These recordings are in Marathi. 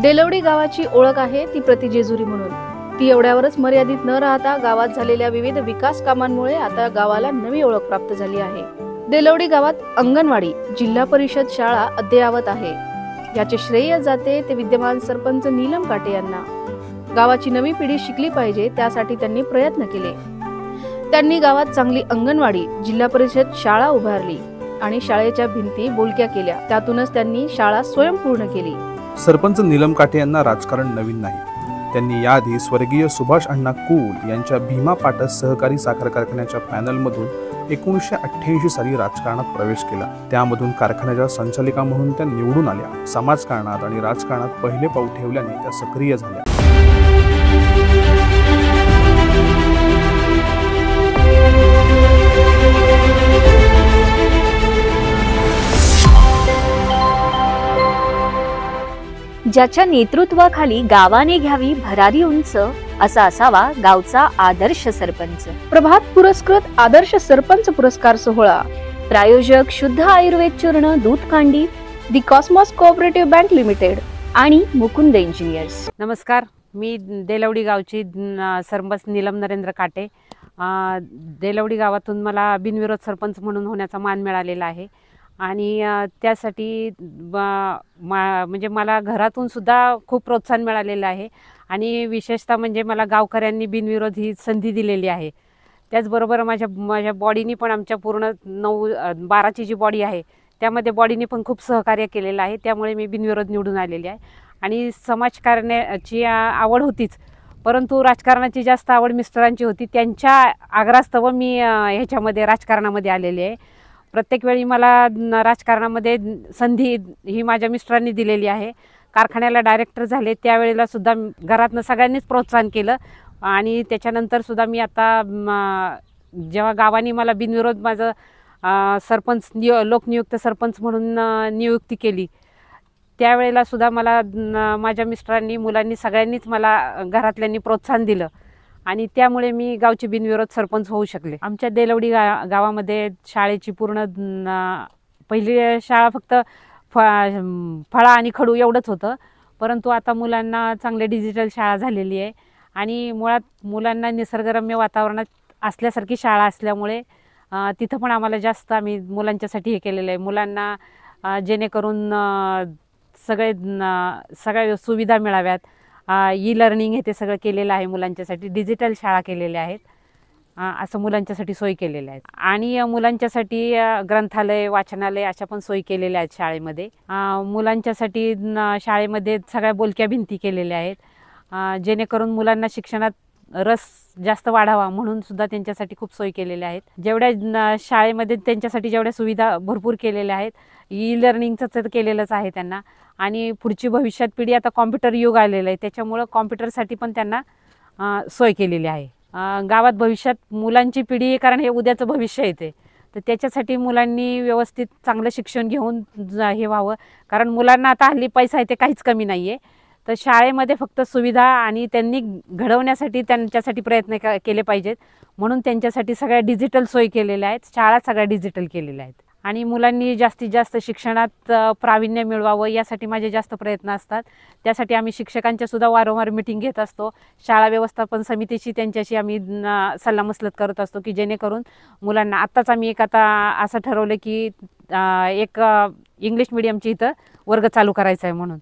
डेलवडी गावाची ओळख आहे ती प्रतिजेजुरी म्हणून. ती एवढ्यावरच मर्यादित न राहता गावात झालेल्या विविध विकास कामांमुळे आता गावाला नवी ओळख प्राप्त झाली आहे. डेलवडी गावात अंगणवाडी जिल्हा परिषद शाळा अद्ययावत आहे. याचे श्रेय जाते ते विद्यमान सरपंच नीलम काटे यांना. गावाची नवी पिढी शिकली पाहिजे त्यासाठी त्यांनी प्रयत्न केले. त्यांनी गावात चांगली अंगणवाडी जिल्हा परिषद शाळा उभारली आणि शाळेच्या भिंती बोलक्या केल्या. त्यातूनच त्यांनी शाळा स्वयंपूर्ण केली. सरपंच नीलम काठे यांना राजकारण नवीन नाही. त्यांनी याआधी स्वर्गीय सुभाष अण्णा कुल यांच्या भीमा पाटस सहकारी साखर कारखान्याच्या पॅनलमधून एकोणीसशे अठ्ठ्याऐंशी साली राजकारणात प्रवेश केला. त्यामधून कारखान्याच्या संचालिका म्हणून त्या निवडून आल्या. समाजकारणात आणि राजकारणात पहिले पाऊल ठेवल्याने त्या सक्रिय झाल्या. ज्याच्या नेतृत्वाखाली गावाने घ्यावी भरारी उंच असा असावा गावचा आदर्श सरपंच. प्रभात पुरस्कृत आदर्श सरपंच पुरस्कार सोहळा. प्रायोजक शुद्ध आयुर्वेद चूर्ण दूध कांडी the Cosmos cooperative bank limited आणि मुकुंद इंजिनियर्स. नमस्कार मी देलवडी गावची सरपंच नीलम नरेंद्र काटे. देलवडी गावातून मला बिनविरोध सरपंच म्हणून होण्याचा मान मिळालेला आहे. आणि त्यासाठी ब- मा म्हणजे मला घरातून सुद्धा खूप प्रोत्साहन मिळालेलं आहे. आणि विशेषतः म्हणजे मला गावकऱ्यांनी बिनविरोध ही संधी दिलेली आहे. त्याचबरोबर माझ्या माझ्या बॉडीनी पण आमच्या पूर्ण नऊ बाराची जी बॉडी आहे त्यामध्ये बॉडीने पण खूप सहकार्य केलेलं आहे. त्यामुळे मी बिनविरोध निवडून आलेली आहे. आणि समाजकारण्याची आवड होतीच. परंतु राजकारणाची जास्त आवड मिस्टरांची होती. त्यांच्या आग्रास्तव मी ह्याच्यामध्ये राजकारणामध्ये आलेली आहे. प्रत्येक वेळी मला राजकारणामध्ये संधी ही माझ्या मिस्टरांनी दिलेली आहे. कारखान्याला डायरेक्टर झाले त्यावेळेला सुद्धा घरातनं सगळ्यांनीच प्रोत्साहन केलं. आणि त्याच्यानंतर सुद्धा मी आता जेव्हा गावाने मला बिनविरोध माझं सरपंच नियो लोकनियुक्त सरपंच म्हणून नियुक्ती केली त्यावेळेला सुद्धा मला न- माझ्या मिस्टरांनी मुलांनी सगळ्यांनीच मला घरातल्यांनी प्रोत्साहन दिलं. आणि त्यामुळे मी गावचे बिनविरोध सरपंच होऊ शकले. आमच्या देलवडी गा गावामध्ये शाळेची पूर्ण पहिली शाळा फक्त फ फळा आणि खडू एवढंच होतं. परंतु आता मुलांना चांगले डिजिटल शाळा झालेली आहे. आणि मुळात मुलांना निसर्गरम्य वातावरणात असल्यासारखी शाळा असल्यामुळे तिथं पण आम्हाला जास्त आम्ही मुलांच्यासाठी हे केलेलं आहे. मुलांना जेणेकरून सगळे सगळ्या सुविधा मिळाव्यात. ई लर्निंग हे ते सगळं केलेलं आहे मुलांच्यासाठी. डिजिटल शाळा केलेल्या आहेत. असं मुलांच्यासाठी सोय केलेल्या आहेत. आणि मुलांच्यासाठी ग्रंथालय वाचनालय अशा पण सोयी केलेल्या आहेत शाळेमध्ये. मुलांच्यासाठी न- शाळेमध्ये सगळ्या बोलक्या भिंती केलेल्या आहेत. जेणेकरून मुलांना शिक्षणात रस जास्त वाढावा म्हणून सुद्धा त्यांच्यासाठी खूप सोयी केलेल्या आहेत. जेवढ्या न- शाळेमध्ये त्यांच्यासाठी जेवढ्या सुविधा भरपूर केलेल्या आहेत ई लर्निंगचं तर केलेलंच आहे त्यांना. आणि पुढची भविष्यात पिढी आता कॉम्प्युटर युग आलेलं आहे त्याच्यामुळं कॉम्प्युटरसाठी पण त्यांना सोय केलेली आहे. गावात भविष्यात मुलांची पिढी आहे, कारण हे उद्याचं भविष्य येते तर त्याच्यासाठी मुलांनी व्यवस्थित चांगलं शिक्षण घेऊन जा- हे व्हावं. कारण मुलांना आता हल्ली पैसा आहे ते काहीच कमी नाही आहे तर शाळेमध्ये फक्त सुविधा आणि त्यांनी घडवण्यासाठी त्यांच्यासाठी प्रयत्न क- केले पाहिजेत. म्हणून त्यांच्यासाठी सगळ्या डिजिटल सोयी केलेल्या आहेत. शाळा सगळ्या डिजिटल केलेल्या आहेत. आणि मुलांनी जास्तीत जास्त शिक्षणात प्राविण्य प्रावीण्य मिळवावं यासाठी माझे जास्त प्रयत्न असतात. त्यासाठी आम्ही शिक्षकांच्या सुद्धा वारंवार मिटिंग घेत असतो. शाळा व्यवस्थापन समितीशी त्यांच्याशी आम्ही सल्लामसलत करत असतो की जेणेकरून मुलांना आत्ताच आम्ही एक आता असं ठरवलं की एक इंग्लिश मिडियमची इथं वर्ग चालू करायचा आहे म्हणून.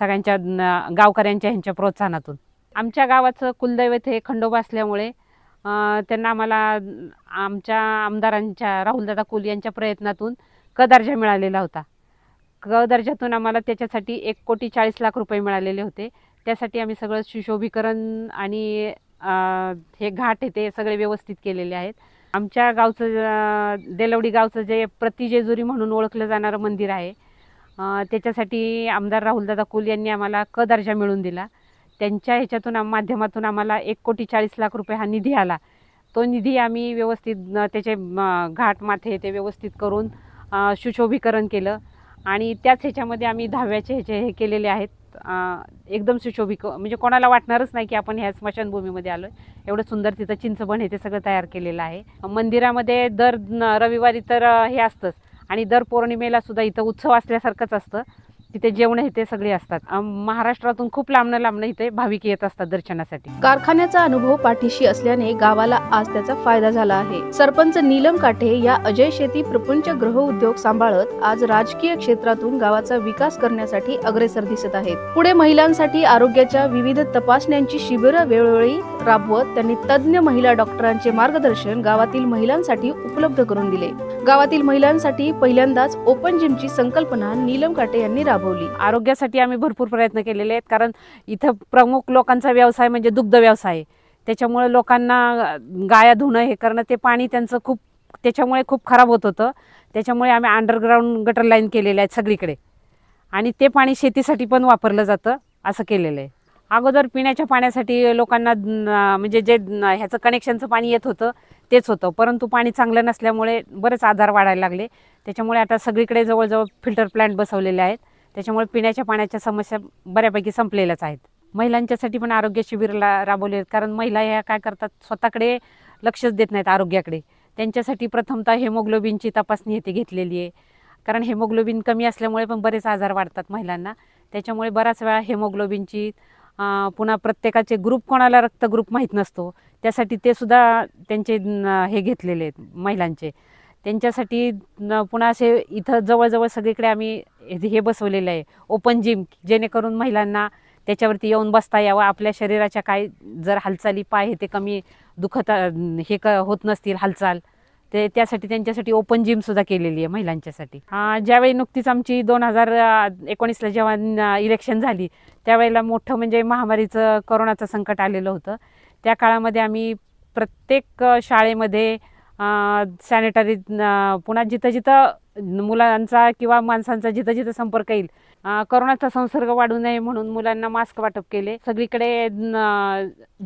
सगळ्यांच्या गावकऱ्यांच्या ह्यांच्या प्रोत्साहनातून. आमच्या गावाचं कुलदैवत हे खंडोबा असल्यामुळे त्यांना आम्हाला आमच्या आमदारांच्या राहुलदादा कुल यांच्या प्रयत्नातून क दर्जा मिळालेला होता. क दर्जातून आम्हाला त्याच्यासाठी एक कोटी चाळीस लाख रुपये मिळालेले होते. त्यासाठी आम्ही सगळं सुशोभीकरण आणि हे घाट आहे ते सगळे व्यवस्थित केलेले आहेत. आमच्या गावचं देलवडी गावचं जे प्रतिजेजुरी म्हणून ओळखलं जाणारं मंदिर आहे त्याच्यासाठी आमदार राहुलदादा कुल यांनी आम्हाला क दर्जा मिळून दिला. त्यांच्या ह्याच्यातून आम- माध्यमातून आम्हाला एक कोटी चाळीस लाख रुपये हा निधी आला. तो निधी आम्ही व्यवस्थित त्याचे घाट माथे ते व्यवस्थित करून सुशोभीकरण केलं. आणि त्याच ह्याच्यामध्ये आम्ही दहाव्याचे ह्याचे हे केलेले आहेत. एकदम सुशोभिक म्हणजे कोणाला वाटणारच नाही की आपण ह्या स्मशानभूमीमध्ये आलो एवढं सुंदर तिथं चिंचबण हे ते सगळं तयार केलेलं आहे. मंदिरामध्ये दर रविवारी तर हे असतंच. आणि दर पौर्णिमेला सुद्धा इथं उत्सव असल्यासारखंच असतं. तिथे जेवण हे ते सगळे असतात. महाराष्ट्रातून खूप लांबणं लांबणं इथे भाविक येत असतात दर्शनासाठी. कारखान्याचा अनुभव पाठीशी असल्याने गावाला आज त्याचा फायदा झाला आहे. सरपंच नीलम काठे या अजय शेती प्रपंच ग्रह उद्योग सांभाळत आज राजकीय क्षेत्रातून गावाचा विकास करण्यासाठी अग्रेसर दिसत आहेत. पुढे महिलांसाठी आरोग्याच्या विविध तपासण्यांची शिबिरं वेळोवेळी राबवत त्यांनी तज्ज्ञ महिला डॉक्टरांचे मार्गदर्शन गावातील महिलांसाठी उपलब्ध करून दिले. गावातील महिलांसाठी पहिल्यांदाच ओपन जिमची संकल्पना नीलम काटे यांनी राबवली. आरोग्यासाठी आम्ही भरपूर प्रयत्न केलेले आहेत कारण इथं प्रमुख लोकांचा व्यवसाय म्हणजे दुग्ध व्यवसाय त्याच्यामुळे लोकांना गाया धुणं हे करणं ते पाणी त्यांचं खूप त्याच्यामुळे खूप खराब होत होतं. त्याच्यामुळे आम्ही अंडरग्राऊंड गटर लाईन केलेले आहेत सगळीकडे. आणि ते पाणी शेतीसाठी पण वापरलं जातं असं केलेलं आहे. अगोदर पिण्याच्या पाण्यासाठी लोकांना म्हणजे जे ह्याचं कनेक्शनचं पाणी येत होतं तेच होतं. परंतु पाणी चांगलं नसल्यामुळे बरेच आजार वाढायला लागले. त्याच्यामुळे आता सगळीकडे जवळजवळ फिल्टर प्लांट बसवलेले आहेत. त्याच्यामुळे पिण्याच्या पाण्याच्या समस्या बऱ्यापैकी संपलेल्याच आहेत. महिलांच्यासाठी पण आरोग्य शिबिर ला राबवले आहेत कारण महिला ह्या काय करतात? स्वतःकडे लक्षच देत नाहीत आरोग्याकडे. त्यांच्यासाठी प्रथमतः हेमोग्लोबिनची तपासणी येथे घेतलेली आहे. कारण हेमोग्लोबिन कमी असल्यामुळे पण बरेच आजार वाढतात महिलांना. त्याच्यामुळे बऱ्याच वेळा हेमोग्लोबिनची पुन्हा प्रत्येकाचे ग्रुप कोणाला रक्त ग्रुप माहीत नसतो. त्यासाठी ते सुद्धा त्यांचे हे घेतलेले आहेत महिलांचे. त्यांच्यासाठी पुन्हा असे इथं जवळजवळ सगळीकडे आम्ही हे हे बसवलेलं आहे. ओपन जिम जेणेकरून महिलांना त्याच्यावरती येऊन बसता यावं. आपल्या शरीराच्या काय जर हालचाली पाय हे ते कमी दुखत हे क होत नसतील हालचाल ते त्यासाठी त्यांच्यासाठी ओपन जिमसुद्धा केलेली आहे महिलांच्यासाठी. ज्यावेळी नुकतीच आमची दोन हजार एकोणीसला जेव्हा इलेक्शन झाली त्यावेळेला मोठं म्हणजे महामारीचं करोनाचं संकट आलेलं होतं. त्या काळामध्ये आम्ही प्रत्येक शाळेमध्ये सॅनिटरी पुन्हा जिथं जिथं मुलांचा किंवा माणसांचा जिथं जिथं संपर्क येईल करोनाचा संसर्ग वाढू नये म्हणून मुलांना मास्क वाटप केले. सगळीकडे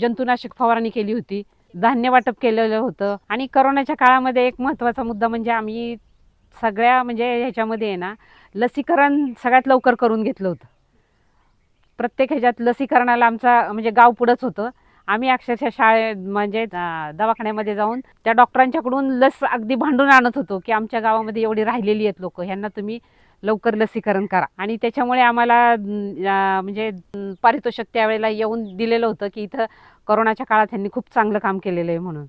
जंतुनाशक फवारणी केली होती. धान्य वाटप केलेलं होतं. आणि करोनाच्या काळामध्ये एक महत्त्वाचा मुद्दा म्हणजे आम्ही सगळ्या म्हणजे ह्याच्यामध्ये आहे ना लसीकरण सगळ्यात लवकर करून घेतलं होतं. प्रत्येक ह्याच्यात लसीकरणाला आमचा म्हणजे गाव पुढंच होतं. आम्ही अक्षरशः शाळेत म्हणजे दवाखान्यामध्ये जाऊन त्या डॉक्टरांच्याकडून लस अगदी भांडून आणत होतो की आमच्या गावामध्ये एवढी राहिलेली आहेत लोक. ह्यांना तुम्ही लवकर लसीकरण करा. आणि त्याच्यामुळे आम्हाला म्हणजे पारितोषिक त्यावेळेला येऊन दिलेलं होतं की इथं कोरोनाच्या काळात त्यांनी खूप चांगलं काम केलेलं आहे म्हणून.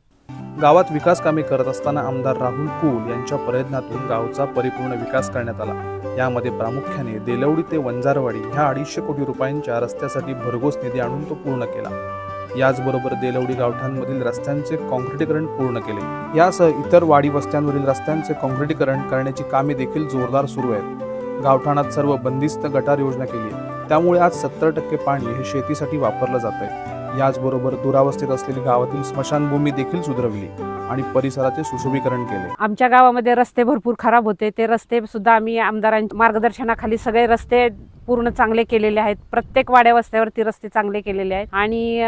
गावात विकास कामे करत असताना आमदार राहुल कुल यांच्या प्रयत्नातून गावचा परिपूर्ण विकास करण्यात आला. यामध्ये प्रामुख्याने देलवडी ते वंजारवाडी ह्या अडीचशे कोटी रुपयांच्या रस्त्यासाठी भरघोस निधी आणून तो पूर्ण केला. याचबरोबर देलवडी गावठांमधील रस्त्यांचे काँक्रिटीकरण पूर्ण केले. यासह इतर वाडी वस्त्यांवरील रस्त्यांचे काँक्रिटीकरण करण्याची कामे देखील जोरदार सुरू आहेत. गावठाणात सर्व बंदिस्त गटार योजना केली आहे त्यामुळे आज सत्तर टक्के पाणी हे शेतीसाठी वापरलं जात आहे. याचबरोबर दुरावस्थेत असलेली गावातील स्मशानभूमी देखील सुधरवली आणि परिसराचे सुशोभीकरण केले. आमच्या गावामध्ये रस्ते भरपूर खराब होते. ते रस्ते सुद्धा आम्ही आमदारांच्या मार्गदर्शनाखाली सगळे रस्ते पूर्ण चांगले केलेले आहेत. प्रत्येक वाड्या वस्त्यावरती रस्ते चांगले केलेले आहेत. आणि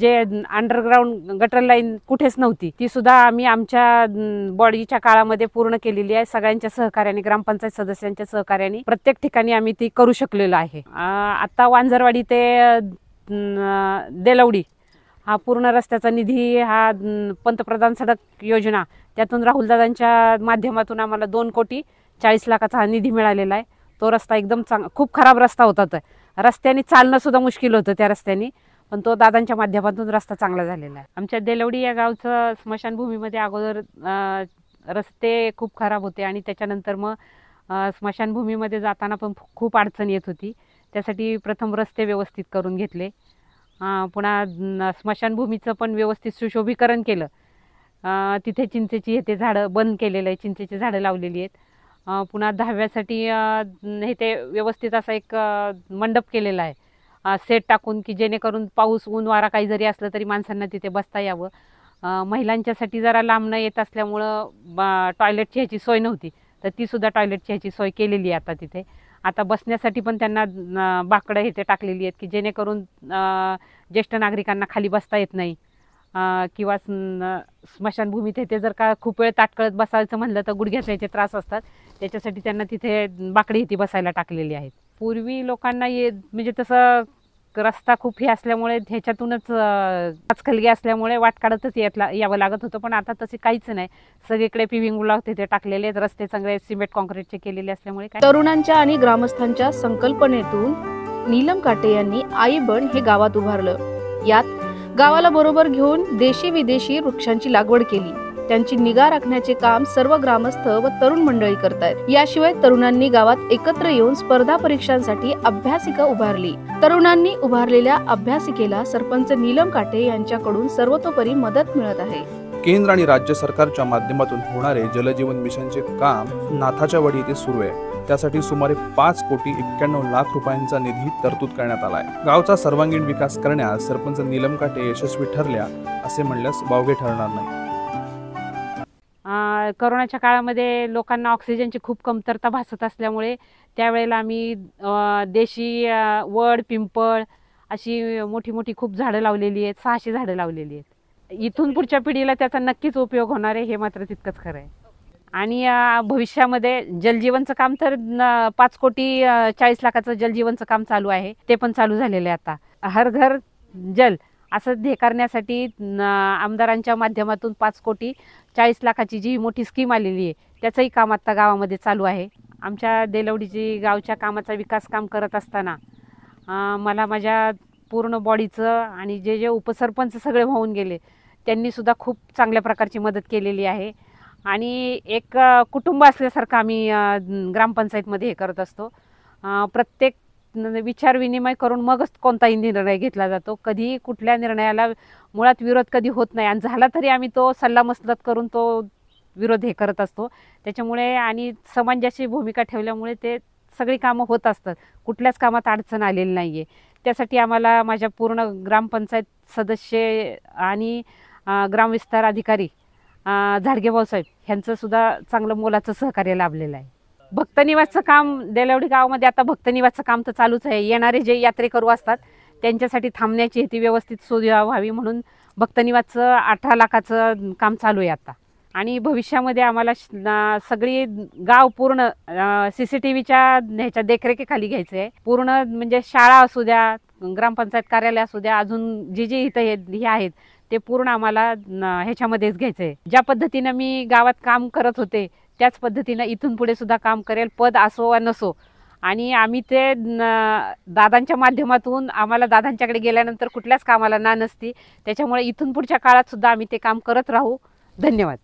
जे अंडरग्राऊंड गटर लाईन कुठेच नव्हती ती सुद्धा आम्ही आमच्या बॉडीच्या काळामध्ये पूर्ण केलेली आहे. सगळ्यांच्या सहकार्याने ग्रामपंचायत सदस्यांच्या सहकार्याने प्रत्येक ठिकाणी आम्ही ती करू शकलेलो आहे. आता वांजरवाडी ते देलवडी हा पूर्ण रस्त्याचा निधी हा पंतप्रधान सडक योजना त्यातून राहुलदादांच्या माध्यमातून आम्हाला दोन कोटी चाळीस लाखाचा हा निधी मिळालेला आहे. तो रस्ता एकदम चांग खूप खराब रस्ता होता तो. रस्त्याने चालणंसुद्धा मुश्किल होतं त्या रस्त्याने. पण तो दादांच्या माध्यमातून रस्ता चांगला झालेला आहे. आमच्या देलवडी या गावचं स्मशानभूमीमध्ये अगोदर रस्ते खूप खराब होते आणि त्याच्यानंतर मग स्मशानभूमीमध्ये जाताना पण खूप अडचण येत होती. त्यासाठी प्रथम रस्ते व्यवस्थित करून घेतले. पुन्हा स्मशानभूमीचं पण व्यवस्थित सुशोभीकरण केलं. तिथे चिंचेची हे ते झाडं बंद केलेलं आहे. चिंचेची झाडं लावलेली आहेत. पुन्हा दहाव्यासाठी हे ते व्यवस्थित असा एक मंडप केलेला आहे. सेट टाकून की जेणेकरून पाऊस ऊन वारा काही जरी असलं तरी माणसांना तिथे बसता यावं. महिलांच्यासाठी जरा लांबणं येत असल्यामुळं बा टॉयलेटची ह्याची सोय नव्हती. तर ती सुद्धा टॉयलेटची ह्याची सोय केलेली आहे आता तिथे. आता बसण्यासाठी पण त्यांना बाकडं हे ते टाकलेली आहेत की जेणेकरून ज्येष्ठ नागरिकांना खाली बसता येत नाही. किंवा स्मशानभूमीत हे ते जर का खूप वेळ ताटकळत बसायचं म्हणलं तर गुडघ्याचे त्रास असतात. त्याच्यासाठी त्यांना तिथे बाकडी इथे बसायला टाकलेली आहेत. पूर्वी लोकांना ये म्हणजे तसं रस्ता खूप हे असल्यामुळे ह्याच्यातूनच आजखलगी असल्यामुळे वाट काढतच येतला यावं लागत होतं. पण आता तसे काहीच नाही. सगळीकडे पिविंग गुलाब तिथे टाकलेले आहेत. रस्ते चांगले सिमेंट कॉन्क्रीटचे केलेले असल्यामुळे तरुणांच्या आणि ग्रामस्थांच्या संकल्पनेतून नीलम काटे यांनी आई हे गावात उभारलं. यात गावाला बरोबर घेऊन देशी विदेशी वृक्षांची लागवड केली. त्यांची निगा राखण्याचे काम सर्व ग्रामस्थ व तरुण मंडळी करतायत. याशिवाय तरुणांनी गावात एकत्र येऊन स्पर्धा परीक्षांसाठी अभ्यासिका उभारली. तरुणांनी उभारलेल्या अभ्यासिकेला सरपंच नीलम काटे यांच्याकडून सर्वतोपरी मदत मिळत आहे. केंद्र आणि राज्य सरकारच्या माध्यमातून होणारे जलजीवन मिशनचे काम नाथाच्या वडी येथे सुरू आहे. त्यासाठी सुमारे पाच कोटी एक्क्याण्णव लाख रुपयांचा निधी तरतूद करण्यात आला आहे गावचा सर्वांगीण विकास करण्यास सरपंच नीलम काटे यशस्वी ठरल्या असे म्हणल्यास वावगे ठरणार नाही. करोनाच्या काळामध्ये लोकांना ऑक्सिजनची खूप कमतरता भासत असल्यामुळे त्यावेळेला आम्ही देशी वड पिंपळ अशी मोठी मोठी खूप झाडं लावलेली आहेत सहाशे झाडं लावलेली आहेत. इथून पुढच्या पिढीला त्याचा नक्कीच उपयोग होणार आहे हे मात्र तितकंच खरं आहे. आणि भविष्यामध्ये जलजीवनचं काम तर न- पाच कोटी चाळीस लाखाचं जलजीवनचं काम चालू आहे ते पण चालू झालेलं आहे आता. हर घर जल असं हे करण्यासाठी आमदारांच्या माध्यमातून पाच कोटी चाळीस लाखाची जी मोठी स्कीम आलेली आहे त्याचंही काम आत्ता गावामध्ये चालू आहे. आमच्या देलवडीची गावच्या कामाचा विकास काम करत असताना मला माझ्या पूर्ण बॉडीचं आणि जे जे उपसरपंच सगळे होऊन गेले त्यांनीसुद्धा खूप चांगल्या प्रकारची मदत केलेली आहे. आणि एक कुटुंब असल्यासारखं आम्ही ग्रामपंचायतमध्ये हे करत असतो. प्रत्येक म्हणजे विचार विनिमय करून मगच कोणताही निर्णय घेतला जातो. कधीही कुठल्या निर्णयाला मुळात विरोध कधी होत नाही आणि झाला तरी आम्ही तो सल्लामसलत करून तो विरोध हे करत असतो. त्याच्यामुळे आणि समाजाची भूमिका ठेवल्यामुळे ते सगळी कामं होत असतात. कुठल्याच कामात अडचण आलेली नाही आहे त्यासाठी आम्हाला माझ्या पूर्ण ग्रामपंचायत सदस्य आणि ग्रामविस्तार अधिकारी अं, झाडगे भाऊसाहेब ह्यांचंसुद्धा चांगलं मोलाचं सहकार्य लाभलेलं आहे. भक्तनिवासचं काम देलवडी गावामध्ये आता भक्तनिवासचं काम तर चालूच आहे. येणारे जे यात्रेकरू असतात त्यांच्यासाठी थांबण्याची ती व्यवस्थित सुविधा व्हावी म्हणून भक्तनिवासचं अठरा लाखाचं काम चालू आहे आता. आणि भविष्यामध्ये आम्हाला श- सगळी गाव पूर्ण सी सी टी व्हीच्या ह्याच्या देखरेखीखाली घ्यायचं आहे. पूर्ण म्हणजे शाळा असू द्या ग्रामपंचायत कार्यालय असू द्या अजून जे जे इथं हे हे आहेत ते पूर्ण आम्हाला ह्याच्यामध्येच घ्यायचं आहे. ज्या पद्धतीनं मी गावात काम करत होते त्याच पद्धतीनं इथून पुढे सुद्धा काम करेल पद असो वा नसो. आणि आम्ही ते न- दादांच्या माध्यमातून आम्हाला दादांच्याकडे गेल्यानंतर कुठल्याच कामाला ना नसती. त्याच्यामुळे इथून पुढच्या काळात सुद्धा आम्ही ते काम करत राहू. धन्यवाद.